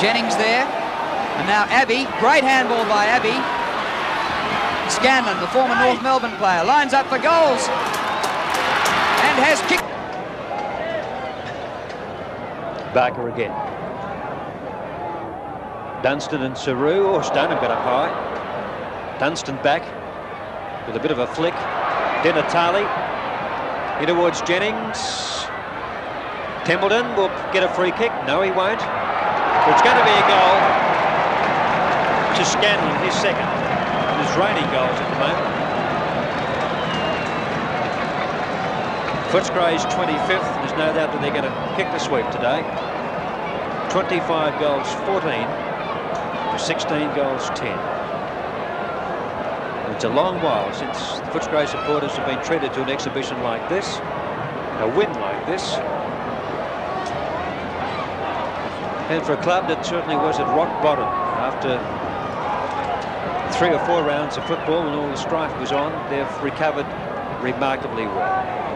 Jennings there. And now Abbey. Great handball by Abbey. Scanlan, the former North Melbourne player, lines up for goals and has kicked. Barker again. Dunstan and Saru. or Oh, Stoneham got up high. Dunstan back with a bit of a flick. Denatali in towards Jennings. Templeton will get a free kick. No, he won't. It's going to be a goal to Scanlan, his second. There's raining goals at the moment. Footscray's 25th. There's no doubt that they're going to kick the sweep today. 25 goals, 14 16 goals, 10. It's a long while since Footscray supporters have been treated to an exhibition like this, a win like this. And for a club that certainly was at rock bottom after three or four rounds of football and all the strife was on, they've recovered remarkably well.